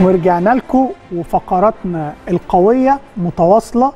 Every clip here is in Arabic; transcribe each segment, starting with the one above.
ورجعنا لكم وفقراتنا القوية متواصلة.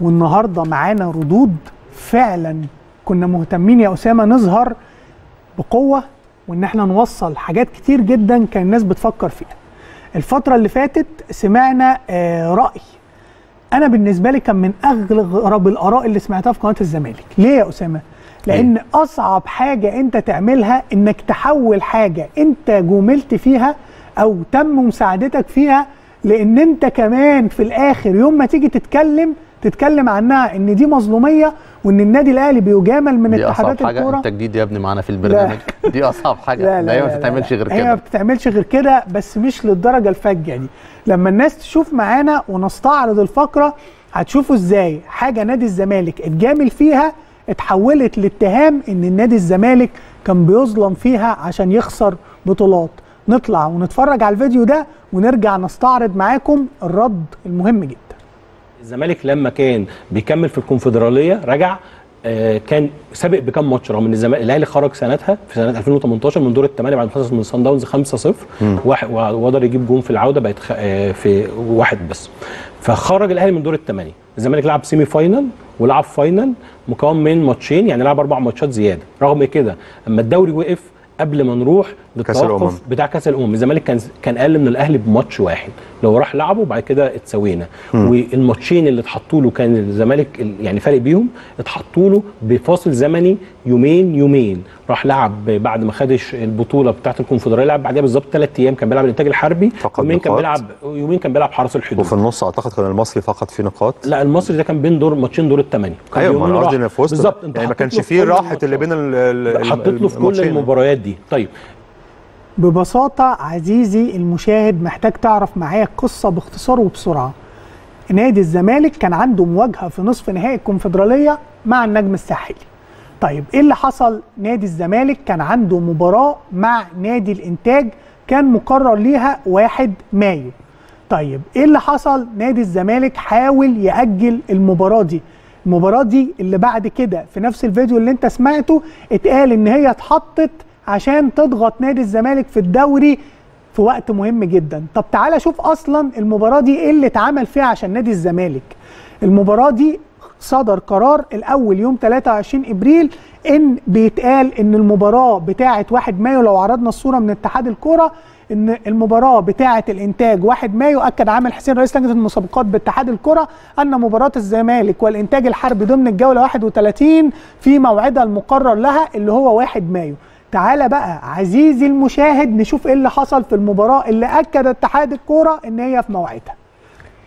والنهاردة معانا ردود فعلا. كنا مهتمين يا أسامة نظهر بقوة وإن إحنا نوصل حاجات كتير جدا كان الناس بتفكر فيها. الفترة اللي فاتت سمعنا آه رأي. أنا بالنسبة لي كان من أغرب الآراء اللي سمعتها في قناة الزمالك. ليه يا أسامة؟ لأن أصعب حاجة أنت تعملها إنك تحول حاجة أنت جملت فيها أو تم مساعدتك فيها لأن أنت كمان في الآخر يوم ما تيجي تتكلم تتكلم عنها إن دي مظلومية وإن النادي الأهلي بيجامل من دي اتحادات اصعب حاجة. الكورة. أنت جديد يا ابني معانا في البرنامج. دي أصعب حاجة. لا لا هي ما لا بتتعملش. غير هي ما كده. بتتعملش غير كده بس مش للدرجة الفجه دي لما الناس تشوف معانا ونستعرض الفقرة هتشوفوا إزاي؟ حاجة نادي الزمالك اتجامل فيها اتحولت لاتهام إن النادي الزمالك كان بيظلم فيها عشان يخسر بطولات. نطلع ونتفرج على الفيديو ده ونرجع نستعرض معاكم الرد المهم جدا. الزمالك لما كان بيكمل في الكونفدرالية رجع آه، كان سابق بكام ماتش رغم إن الزمالك الأهلي خرج سنتها في سنة 2018 من دور الثمانيه بعد ما خسر من صن داونز 5-0 واحد- وقدر يجيب جون في العودة بقت خ- آه، في واحد بس. فخرج الأهلي من دور الثمانيه الزمالك لعب سيمي فاينل ولعب فاينل مكون من ماتشين يعني لعب أربع ماتشات زيادة. رغم كده أما الدوري وقف قبل ما نروح للتوقف بتاع كأس الأمم. الزمالك كان كان أقل من الأهلي بماتش واحد. لو راح لعبه وبعد كده اتسوينا. والماتشين اللي اتحطوا له كان الزمالك ال- يعني فارق بيهم اتحطوا له بفاصل زمني يومين يومين. راح لعب بعد ما خدش البطولة بتاعة الكونفدرالية لعب بعدها بالظبط ثلاث أيام كان بيلعب الإنتاج الحربي. يومين كان. بيلعب يومين كان بيلعب حرس الحدود. وفي النص أعتقد كان المصري فقط في نقاط. لا المصري ده كان بين دور ماتشين دور الثمانيه أيوه أنا قصدي في وسط بالظبط. يعني ما كانش فيه راحة اللي بين حطيت له في كل. المباريات دي. طيب ببساطة عزيزي المشاهد محتاج تعرف معايا القصة باختصار وبسرعة. نادي الزمالك كان عنده مواجهة في نصف نهائي الكونفدرالية مع النجم الساحلي. طيب إيه اللي حصل؟ نادي الزمالك كان عنده مباراة مع نادي الإنتاج كان مقرر ليها 1 مايو. طيب إيه اللي حصل؟ نادي الزمالك حاول يأجل المباراة دي. المباراة دي اللي بعد كده في نفس الفيديو اللي أنت سمعته اتقال إن هي اتحطت عشان تضغط نادي الزمالك في الدوري في وقت مهم جدا. طب تعالى شوف أصلا المباراة دي إيه اللي اتعمل فيها عشان نادي الزمالك. المباراة دي صدر قرار الأول يوم 23 إبريل إن بيتقال إن المباراة بتاعة 1 مايو لو عرضنا الصورة من اتحاد الكورة إن المباراة بتاعة الإنتاج 1 مايو أكد عامل حسين رئيس لجنة المسابقات باتحاد الكره أن مباراة الزمالك والإنتاج الحربي ضمن الجولة 31 في موعدها المقرر لها اللي هو 1 مايو. تعالى بقى عزيزي المشاهد نشوف إيه اللي حصل في المباراة اللي أكد اتحاد الكورة إن هي في موعدها.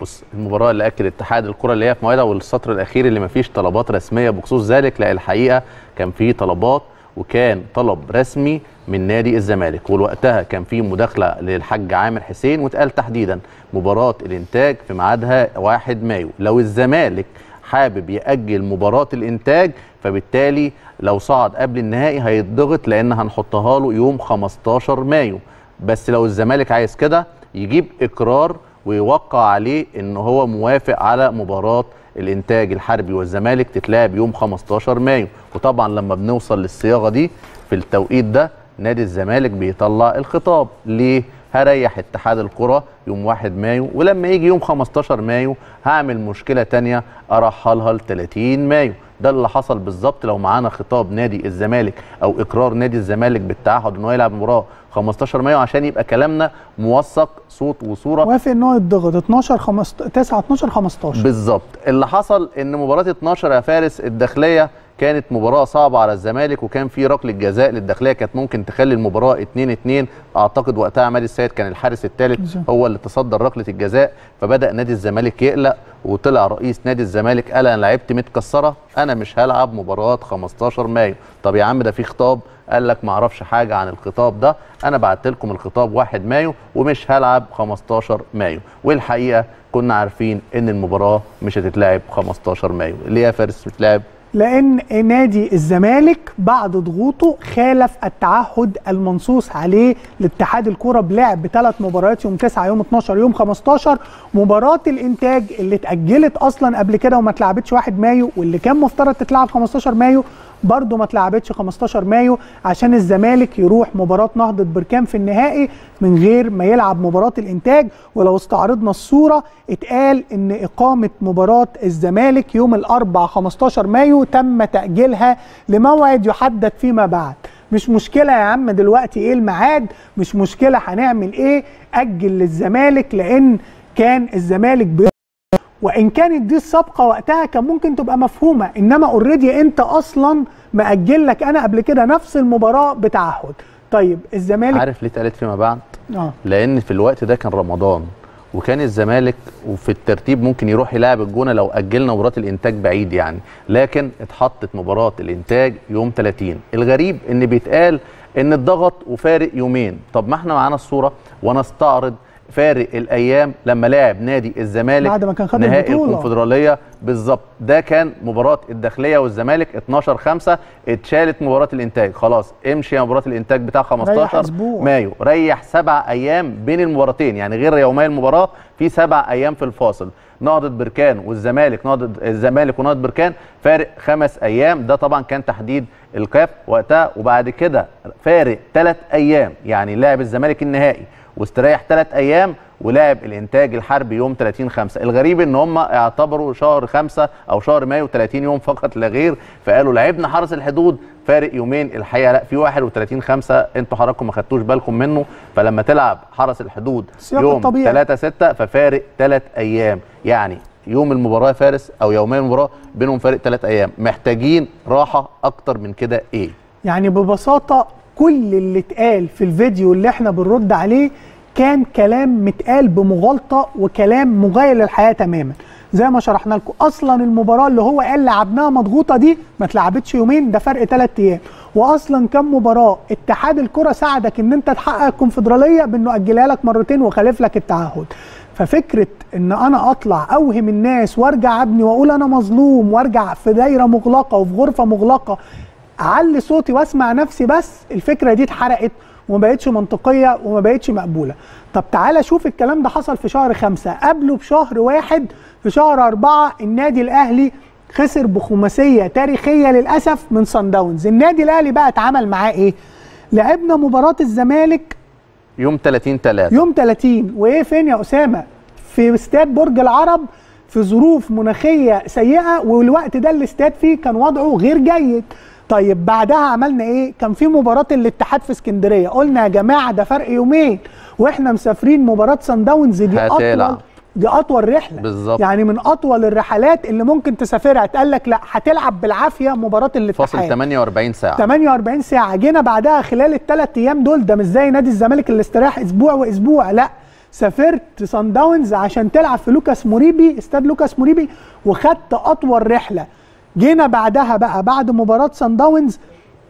بص المباراة اللي أكد اتحاد الكره اللي هي في موعدها والسطر الأخير اللي ما فيش طلبات رسمية بخصوص ذلك لا الحقيقة كان في طلبات وكان طلب رسمي من نادي الزمالك ووقتها كان في مداخلة للحاج عامر حسين واتقال تحديدا مباراة الإنتاج في ميعادها 1 مايو. لو الزمالك حابب يأجل مباراة الإنتاج فبالتالي لو صعد قبل النهائي هيتضغط لأن هنحطها له يوم 15 مايو. بس لو الزمالك عايز كده يجيب إقرار ويوقع عليه إن هو موافق على مباراة الإنتاج الحربي والزمالك تتلعب يوم 15 مايو. وطبعا لما بنوصل للصياغة دي في التوقيت ده نادي الزمالك بيطلع الخطاب. ليه؟ هريح اتحاد الكرة يوم 1 مايو ولما يجي يوم 15 مايو هعمل مشكلة تانية أرحلها ل 30 مايو. ده اللي حصل بالظبط لو معانا خطاب نادي الزمالك أو إقرار نادي الزمالك بالتعهد ان هو يلعب مباراة 15 مايو عشان يبقى كلامنا موثق صوت وصورة. وافق ان هو يتضغط. 12 15 9 12 15 بالظبط. اللي حصل إن مباراة 12 يا فارس الداخلية كانت مباراة صعبة على الزمالك وكان في ركلة جزاء للداخلية كانت ممكن تخلي المباراة 2 2 أعتقد وقتها عماد السيد كان الحارس الثالث. هو اللي تصدر ركلة الجزاء فبدأ نادي الزمالك يقلق وطلع رئيس نادي الزمالك قال أنا لعبت متكسرة أنا مش هلعب مباراه 15 مايو. طب يا عم ده في خطاب؟ قال لك ما أعرفش حاجة عن الخطاب ده أنا بعت لكم الخطاب 1 مايو ومش هلعب 15 مايو. والحقيقة كنا عارفين إن المباراة مش هتتلعب 15 مايو. ليه يا فارس بتلعب؟ لأن نادي الزمالك بعد ضغوطه خالف التعهد المنصوص عليه لاتحاد الكورة بلعب بثلاث مباريات يوم 9 يوم 12 يوم 15 مباراة الإنتاج اللي اتأجلت أصلا قبل كده وما اتلعبتش 1 مايو واللي كان مفترض تتلعب 15 مايو برضو ما اتلعبتش 15 مايو عشان الزمالك يروح مباراة نهضة بركان في النهائي من غير ما يلعب مباراة الإنتاج. ولو استعرضنا الصورة اتقال إن إقامة مباراة الزمالك يوم الاربعاء 15 مايو تم تأجيلها لموعد يحدد فيما بعد. مش مشكلة يا عم دلوقتي إيه الميعاد؟ مش مشكلة هنعمل إيه؟ أجل للزمالك لأن كان الزمالك. وإن كانت دي السابقة وقتها كان ممكن تبقى مفهومة إنما اوريدي أنت أصلا مأجل لك أنا قبل كده نفس المباراة بتعهد. طيب الزمالك عارف ليه اتقالت فيما بعد؟ آه. لأن في الوقت ده كان رمضان وكان الزمالك وفي الترتيب ممكن يروح يلعب الجونة لو أجلنا مباراة الإنتاج بعيد يعني. لكن اتحطت مباراة الإنتاج يوم 30 الغريب إن بيتقال إن الضغط وفارق يومين. طب ما إحنا معانا الصورة ونستعرض فارق الأيام لما لعب نادي الزمالك بعد ما كان خد نهائي البطولة. الكونفدرالية. بالظبط. ده كان مباراة الداخلية والزمالك 12 5 اتشالت مباراة الإنتاج. خلاص امشي يا مباراة الإنتاج بتاع 15 أسبوع. مايو. ريح سبع أيام بين المباراتين. يعني غير يومي المباراة في سبع أيام في الفاصل. نهضة بركان والزمالك نهضة الزمالك ونهضة بركان فارق خمس أيام. ده طبعا كان تحديد الكاف وقتها. وبعد كده فارق ثلاث أيام يعني لاعب الزمالك النهائي واستريح ثلاث أيام ولعب الإنتاج الحربي يوم 30 5 الغريب إن هم اعتبروا شهر 5 أو شهر مايو 30 يوم فقط لا غير فقالوا لعبنا حرس الحدود فارق يومين الحقيقة لا في 31 5 أنتوا حضراتكم ما خدتوش بالكم منه فلما تلعب حرس الحدود يوم الطبيعي. 3 6 ففارق ثلاث أيام. يعني يوم المباراة فارس أو يومي المباراة بينهم فارق ثلاث أيام. محتاجين راحة أكتر من كده إيه؟ يعني ببساطة كل اللي اتقال في الفيديو اللي إحنا بنرد عليه كان كلام متقال بمغالطة وكلام مغاير للحياة تماما. زي ما شرحنا لكم أصلا المباراة اللي هو قال لعبناها مضغوطة دي ما اتلعبتش يومين ده فرق ثلاث أيام. واصلا كان مباراة؟ اتحاد الكرة ساعدك إن أنت تحقق الكونفدرالية بأنه أجلها لك مرتين وخالف لك التعهد. ففكرة إن أنا أطلع أوهم الناس وأرجع أبني وأقول أنا مظلوم وأرجع في دايرة مغلقة وفي غرفة مغلقة أعلي صوتي وأسمع نفسي بس الفكرة دي اتحرقت. وما بقتش منطقية وما بقتش مقبولة. طب تعالى شوف الكلام ده حصل في شهر خمسة. قبله بشهر واحد في شهر أربعة النادي الأهلي خسر بخماسية تاريخية للأسف من صن داونز. النادي الأهلي بقى اتعامل معاه إيه؟ لعبنا مباراة الزمالك يوم 30 3 يوم 30 وإيه فين يا أسامة؟ في استاد برج العرب في ظروف مناخية سيئة والوقت ده الاستاد فيه كان وضعه غير جيد. طيب بعدها عملنا إيه؟ كان في مباراة الاتحاد في اسكندرية. قلنا يا جماعة ده فرق يومين وإحنا مسافرين مباراة سان داونز دي اطول. دي أطول رحلة. بالظبط. يعني من أطول الرحلات اللي ممكن تسافرها. اتقال لك لا هتلعب بالعافية مباراة الاتحاد. فاصل 48 ساعة. 48 ساعة. جينا بعدها خلال الثلاث أيام دول. ده مش زي نادي الزمالك اللي استراح أسبوع وأسبوع. لا سافرت سان داونز عشان تلعب في لوكاس موريبي استاد لوكاس موريبي وخدت أطول رحلة. جينا بعدها بقى بعد مباراة سان داونز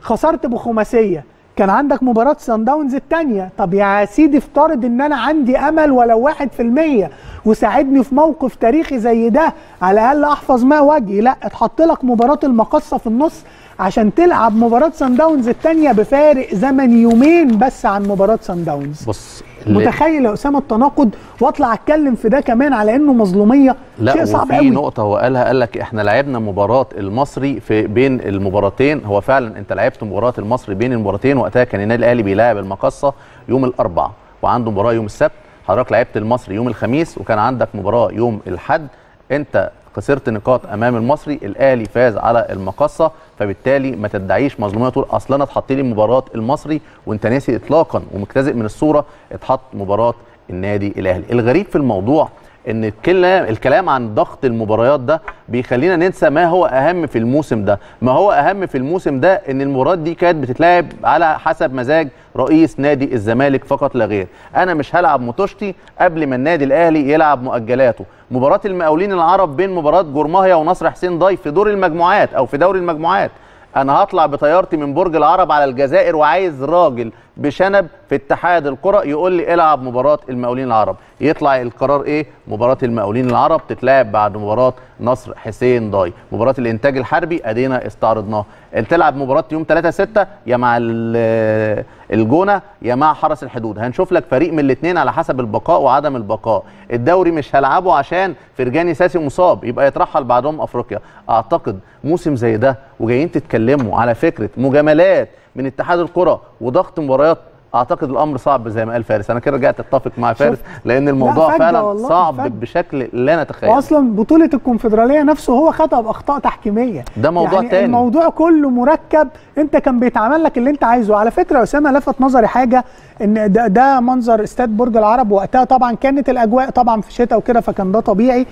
خسرت بخماسية. كان عندك مباراة سان داونز التانية. طب يا سيدي افترض إن أنا عندي أمل ولو واحد في المية وساعدني في موقف تاريخي زي ده على الأقل أحفظ ما وجهي. لا اتحط لك مباراة المقصة في النص عشان تلعب مباراة سان داونز التانية بفارق زمن يومين بس عن مباراة سان داونز بص متخيل يا أسامة التناقض وأطلع أتكلم في ده كمان على إنه مظلومية؟ لا شيء صعب قوي نقطة هو قالها قال لك إحنا لعبنا مباراة المصري في بين المباراتين هو فعلا أنت لعبت مباراة المصري بين المباراتين وقتها كان النادي الأهلي بيلاعب المقصة يوم الأربعاء وعنده مباراة يوم السبت حضرتك لعبت المصري يوم الخميس وكان عندك مباراة يوم الحد أنت خسرت نقاط أمام المصري الأهلي فاز على المقصة فبالتالي ما تدعيش مظلومية تقول أصل أنا اتحط لي مباراة المصري وأنت ناسي اطلاقا ومجتزئ من الصورة اتحط مباراة النادي الأهلي. الغريب في الموضوع إن الكلام الكلام عن ضغط المباريات ده بيخلينا ننسى ما هو أهم في الموسم ده. ما هو أهم في الموسم ده إن المباريات دي كانت بتتلعب على حسب مزاج رئيس نادي الزمالك فقط لا غير. أنا مش هلعب مطوشتي قبل ما النادي الأهلي يلعب مؤجلاته. مباراة المقاولين العرب بين مباراة جورماهيا ونصر حسين ضيف في دور المجموعات أو في دوري المجموعات. أنا هطلع بطيارتي من برج العرب على الجزائر وعايز راجل بشنب في اتحاد الكرة يقول لي العب مباراة المقاولين العرب. يطلع القرار إيه؟ مباراة المقاولين العرب تتلعب بعد مباراة نصر حسين ضاي. مباراة الإنتاج الحربي أدينا استعرضناها تلعب مباراة يوم 3 6 يا مع ال- الجونة يا مع حرس الحدود. هنشوف لك فريق من الاثنين على حسب البقاء وعدم البقاء. الدوري مش هلعبه عشان فرجاني ساسي مصاب. يبقى يترحل بعدهم أفريقيا. أعتقد موسم زي ده وجايين تتكلموا على فكرة مجاملات من اتحاد الكرة وضغط مباريات. أعتقد الأمر صعب زي ما قال فارس. أنا كده رجعت أتفق مع فارس لأن الموضوع فعلا صعب فجأة. بشكل لا نتخيل واصلا بطولة الكونفدرالية نفسه هو خدها بأخطاء تحكيمية. ده موضوع يعني تاني. الموضوع كله مركب. أنت كان بيتعمل لك اللي أنت عايزه. على فكرة يا أسامة لفت نظري حاجة إن ده, ده منظر استاد برج العرب وقتها. طبعا كانت الأجواء طبعا في شتاء وكده فكان ده طبيعي.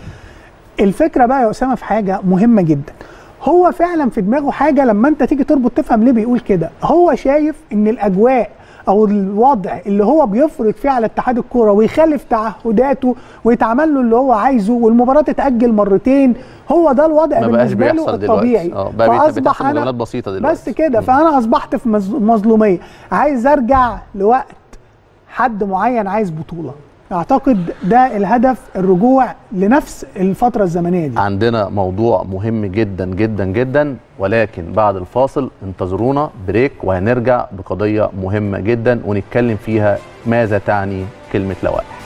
الفكرة بقى يا أسامة في حاجة مهمة جدا. هو فعلا في دماغه حاجة لما أنت تيجي تربط تفهم ليه بيقول كده. هو شايف إن الأجواء أو الوضع اللي هو بيفرض فيه على اتحاد الكورة ويخالف تعهداته ويتعمل له اللي هو عايزه والمباراة تتأجل مرتين هو ده الوضع ما بقاش بالنسبة له بيحصل دلوقتي. الطبيعي. آه بقى فأصبح أنا بسيطة دلوقتي. بس كده. فأنا أصبحت في مظلومية. عايز أرجع لوقت حد معين عايز بطولة. أعتقد ده الهدف الرجوع لنفس الفترة الزمنية دي. عندنا موضوع مهم جدا جدا جدا ولكن بعد الفاصل انتظرونا بريك وهنرجع بقضية مهمة جدا ونتكلم فيها ماذا تعني كلمة لوائح